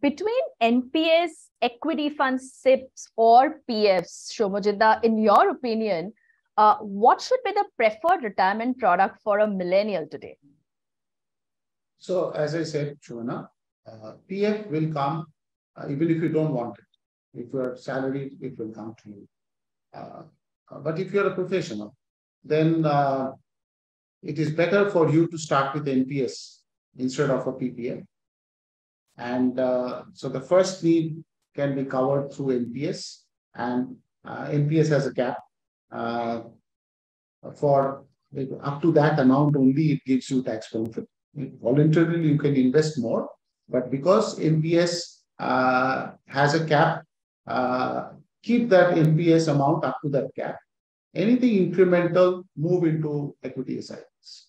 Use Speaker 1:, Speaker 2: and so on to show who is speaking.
Speaker 1: between NPS, equity funds, SIPs, or PFs, Soumyajit, in your opinion, uh, what should be the preferred retirement product for a millennial today?
Speaker 2: So, as I said, Shona, uh, PF will come uh, even if you don't want it. If you are salaried, it will come to you. Uh, but if you're a professional, then uh, it is better for you to start with NPS instead of a PPF. And uh, so the first need can be covered through NPS, and NPS has a cap uh, for up to that amount only it gives you tax benefit. Voluntarily, you can invest more, but because NPS uh, has a cap, uh, keep that NPS amount up to that cap. Anything incremental, move into equity SIPs.